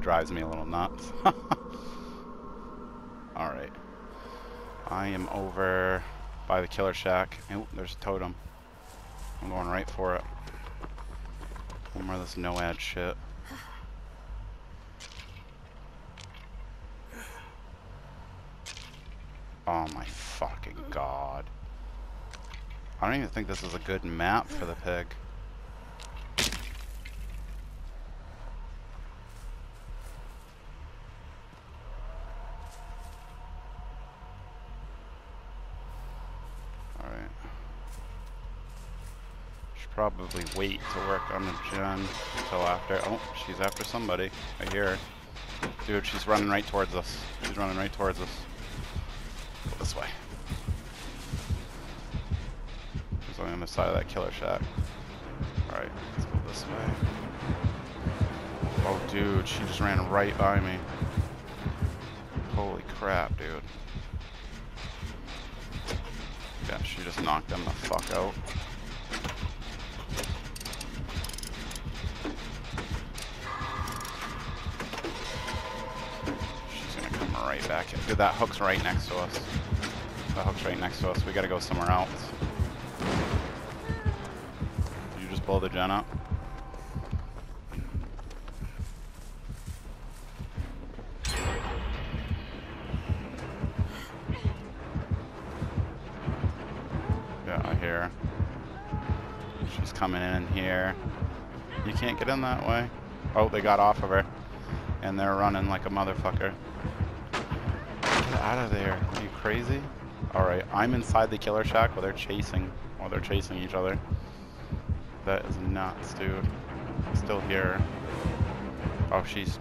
drives me a little nuts. Alright. I am over by the killer shack. Oh, there's a totem. I'm going right for it. No more of this NOED shit. Oh my fucking god. I don't even think this is a good map for the pig. Alright. Should probably wait to work on the gen until after. Oh, she's after somebody. I hear her. Dude, she's running right towards us. She's running right towards us. Go this way. She's on the side of that killer shack. Alright, let's go this way. Oh, dude, she just ran right by me. Holy crap, dude. Yeah, she just knocked them the fuck out. Back. Dude, that hook's right next to us. That hook's right next to us. We gotta go somewhere else. Did you just blow the gen up? Yeah, I hear. She's coming in here. You can't get in that way. Oh, they got off of her. And they're running like a motherfucker. Get out of there. Are you crazy? Alright, I'm inside the killer shack while they're chasing while they're chasing each other. That is nuts, dude. I'm still here. Oh, she's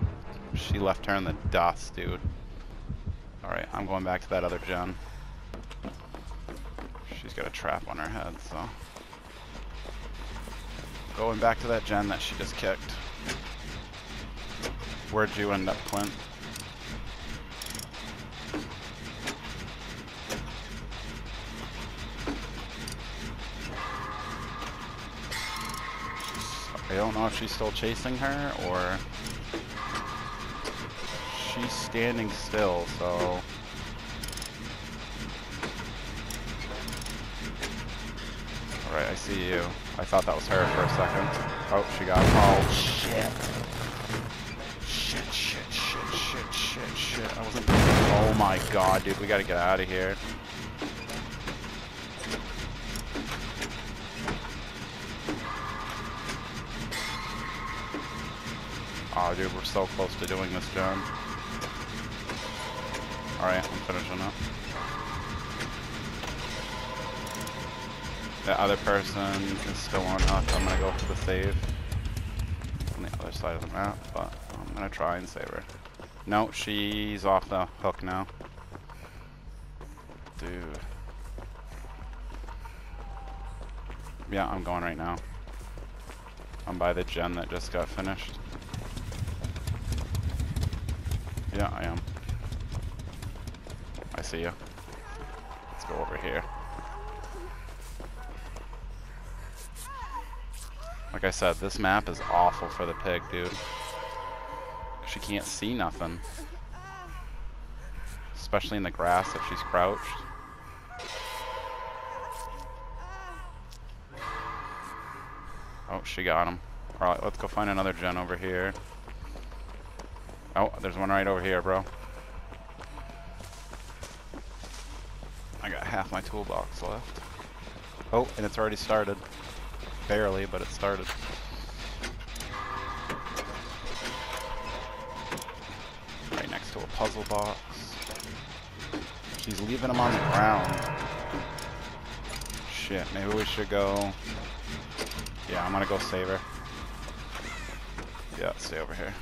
she left her in the dust, dude. Alright, I'm going back to that other gen. She's got a trap on her head, so. Going back to that gen that she just kicked. Where'd you end up, Clint? Don't know if she's still chasing her or she's standing still, so Alright, I see you. I thought that was her for a second. Oh, she got Oh shit. Shit, shit, shit, shit, shit, shit. I wasn't Oh my god, dude, we gotta get out of here. Oh, dude, we're so close to doing this, John. Alright, I'm finishing up. The other person is still on hook. I'm gonna go for the save on the other side of the map, but I'm gonna try and save her. No, she's off the hook now. Dude. Yeah, I'm going right now. I'm by the gen that just got finished. Yeah, I am. I see you. Let's go over here. Like I said, this map is awful for the pig, dude. She can't see nothing. Especially in the grass if she's crouched. Oh, she got him. Alright, let's go find another gen over here. Oh, there's one right over here, bro. I got half my toolbox left. Oh, and it's already started. Barely, but it started. Right next to a puzzle box. She's leaving them on the ground. Shit, maybe we should go... Yeah, I'm gonna go save her. Yeah, stay over here.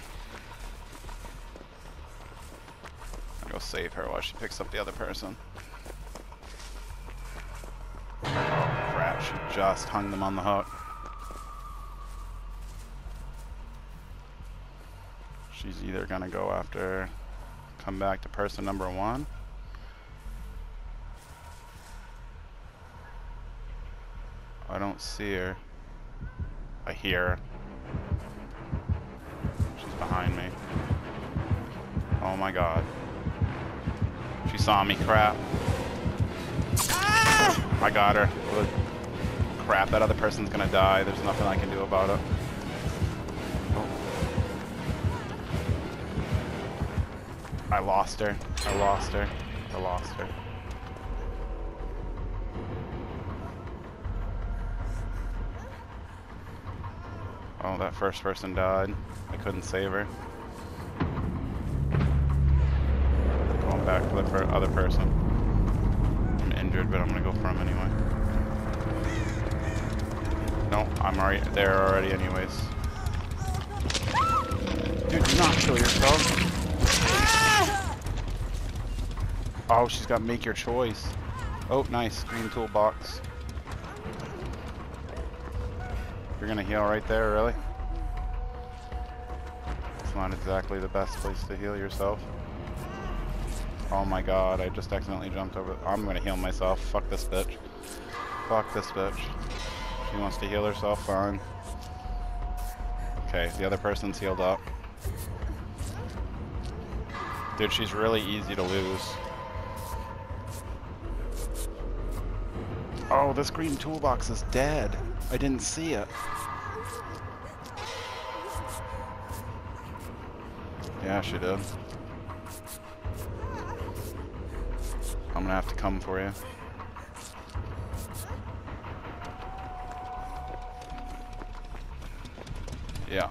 I'll go save her while she picks up the other person. Crap, she just hung them on the hook. She's either gonna go after, come back to person number one. I don't see her. I hear her. She's behind me. Oh my god. She saw me, crap. Ah! I got her. Crap, that other person's gonna die. There's nothing I can do about it. Oh. I lost her. I lost her. I lost her. Oh, that first person died. I couldn't save her. Back to look for other person. I'm injured, but I'm gonna go for him anyway. No, I'm already there already anyways. Dude, do not kill yourself. Oh, she's got make your choice. Oh, nice. Green toolbox. You're gonna heal right there, really? It's not exactly the best place to heal yourself. Oh my god, I just accidentally jumped over. I'm gonna heal myself. Fuck this bitch. Fuck this bitch. She wants to heal herself, fine. Okay, the other person's healed up. Dude, she's really easy to lose. Oh, this green toolbox is dead. I didn't see it. Yeah, she did. Come for you. Yeah.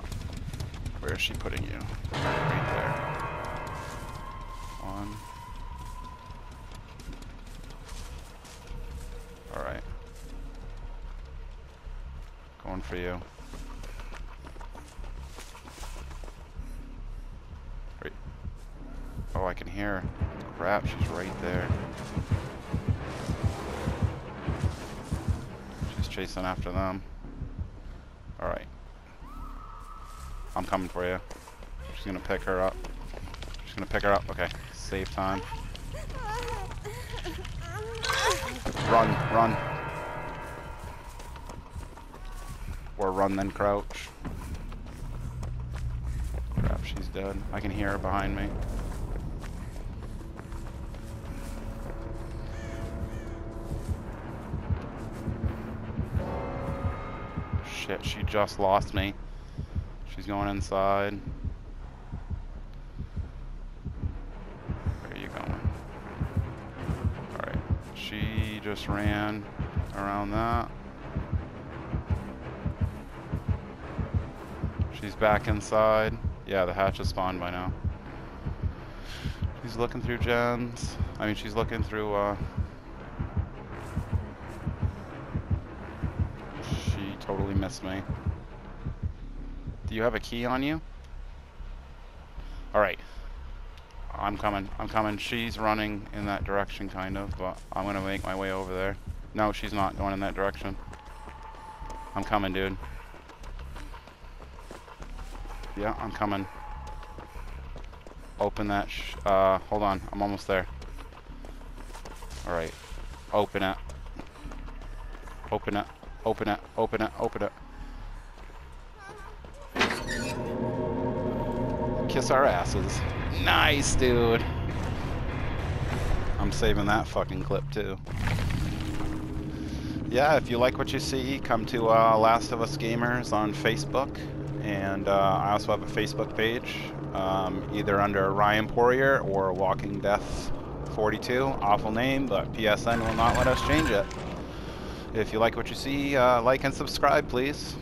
Where is she putting you? Right there. On. Alright. Going for you. Right. Oh, I can hear. Crap, she's right there. Chasing after them. Alright. I'm coming for you. She's gonna pick her up. She's gonna pick her up. Okay. Save time. Run, run. Or run then crouch. Crap, she's dead. I can hear her behind me. Shit, she just lost me. She's going inside. Where are you going? Alright. She just ran around that. She's back inside. Yeah, the hatch is spawned by now. She's looking through gens. I mean, she's looking through, uh... She totally missed me. Do you have a key on you? Alright. I'm coming. I'm coming. She's running in that direction, kind of, but I'm gonna make my way over there. No, she's not going in that direction. I'm coming, dude. Yeah, I'm coming. Open that uh, hold on. I'm almost there. Alright. Open it. Open it. Open it. Open it. Open it. Kiss our asses. Nice, dude. I'm saving that fucking clip, too. Yeah, if you like what you see, come to uh, Last of Us Gamers on Facebook. And uh, I also have a Facebook page, um, either under Ryan Poirier or Walking Death 42. Awful name, but PSN will not let us change it. If you like what you see, uh, like and subscribe, please.